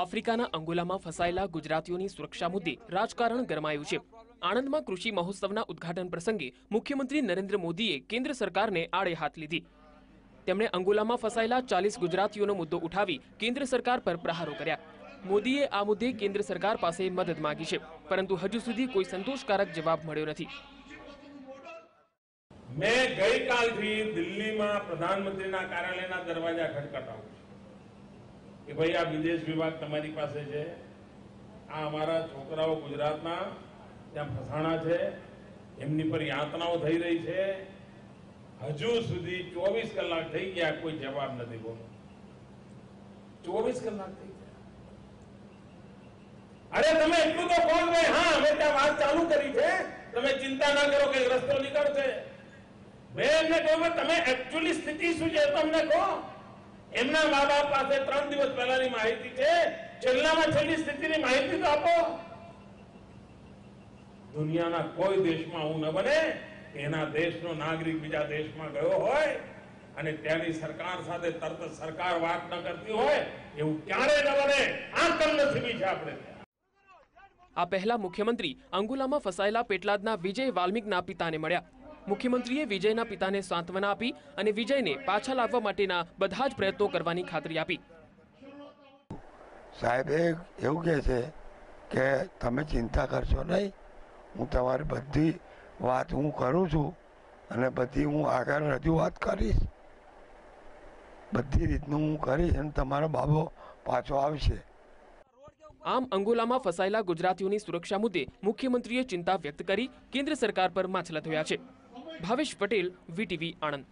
આફ્રિકાના અંગોલામાં ફસાયેલા ગુજરાતીઓની સુરક્ષા મુદ્દે રાજકારણ ગરમાયું છે. આણંદમાં કૃષિ મહોત્સવના ઉદ્ઘાટન પ્રસંગે મુખ્યમંત્રી નરેન્દ્ર મોદીએ કેન્દ્ર સરકારને આડે હાથ લીધી. તેમણે અંગોલામાં ફસાયેલા ચાલીસ ગુજરાતીઓનો મુદ્દો ઉઠાવી કેન્દ્ર સરકાર પર પ્રહારો કર્યા. મોદીએ આ મુદ્દે કેન્દ્ર સરકાર પાસે મદદ માંગી છે, પરંતુ હજુ સુધી કોઈ સંતોષકારક જવાબ મળ્યો નથી. મેં ગઈકાલથી દિલ્હીમાં પ્રધાનમંત્રીના કાર્યાલયના દરવાજા ખટખટાવું કે ભાઈ આ વિદેશ વિભાગ તમારી પાસે છે. આ અમારા છોકરાઓ ગુજરાતના, ત્યાં ફસાણા છે. એમની પર યાતનાઓ થઈ રહી છે. હજુ સુધી ચોવીસ કલાક થઈ ગયા, કોઈ જવાબ નથી બોલો. ચોવીસ કલાક થઈ ગયા. અરે તમે એટલું તો કોણ ભાઈ, હા, અમે ત્યાં વાત ચાલુ કરી છે. તમે ચિંતા ના કરો કે રસ્તો નીકળશે. મેં એમને કહ્યું તમે એકચ્યુઅલી સ્થિતિ શું છે તમને કહો. એમના મા બાપ પાસે ત્રણ દિવસ પહેલાની માહિતી છે. છેલ્લામાં છેલ્લી સ્થિતિની માહિતી તો આપો. દુનિયાના કોઈ દેશમાં આવું ન બને. એના દેશનો નાગરિક બીજા દેશમાં ગયો હોય અને ત્યાંની સરકાર સાથે તરત સરકાર વાત ન કરતી હોય, એવું ક્યારે ન બને. આ કમનસીબી છે આપણે. આ પહેલા મુખ્યમંત્રી અંગુલામાં ફસાયેલા પેટલાદના વિજય વાલ્મિકના પિતાને મળ્યા. મુખ્યમંત્રીએ વિજયના પિતાને સાંત્વના આપી અને વિજયને પાછા લાવવા માટેના બધા જ પ્રયત્નો કરવાની ખાતરી આપી. સાહેબ એવું કહે છે કે તમે ચિંતા કરશો નહીં. હું તમારી બધી વાત હું કરું છું અને બધી હું આગળ રજૂઆત કરીશ. બધી રીતનું હું કરીશ અને તમારો બાબો પાછો આવશે. આમ અંગોલામાં ફસાયેલા ગુજરાતીઓની સુરક્ષા મુદ્દે મુખ્યમંત્રીએ ચિંતા વ્યક્ત કરી કેન્દ્ર સરકાર પર માછલા ધોયા છે. ભાવેશ પટેલ વીટીવી આણંદ.